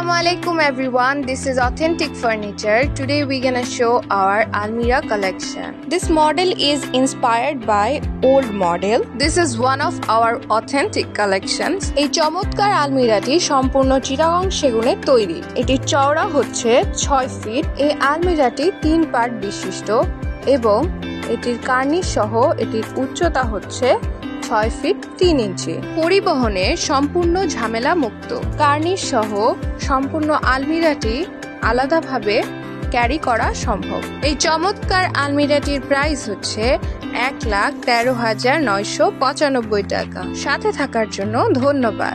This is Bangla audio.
Assalamu alaikum everyone. This is Authentic Furniture. Today we're gonna show our Almira collection. This model is inspired by old model. This is one of our authentic collections. এই চমৎকার আলমিরাটি সম্পূর্ণ চিটাগং সেগুনের তৈরি এটির চওড়া হচ্ছে ছয় ফিট এই আলমিরাটি তিন পার্ট বিশিষ্ট এবং এটির কার্নিশ সহ এটির উচ্চতা হচ্ছে ছয় ফিট তিন ইঞ্চি। পরিবহনে সম্পূর্ণ ঝামেলা মুক্ত। কার্নিশ সহ সম্পূর্ণ আলমিরাটি আলাদাভাবে ক্যারি করা সম্ভব। এই চমৎকার আলমিরাটির প্রাইস হচ্ছে এক লাখ তেরো হাজার নয়শো পঁচানব্বই টাকা। সাথে থাকার জন্য ধন্যবাদ।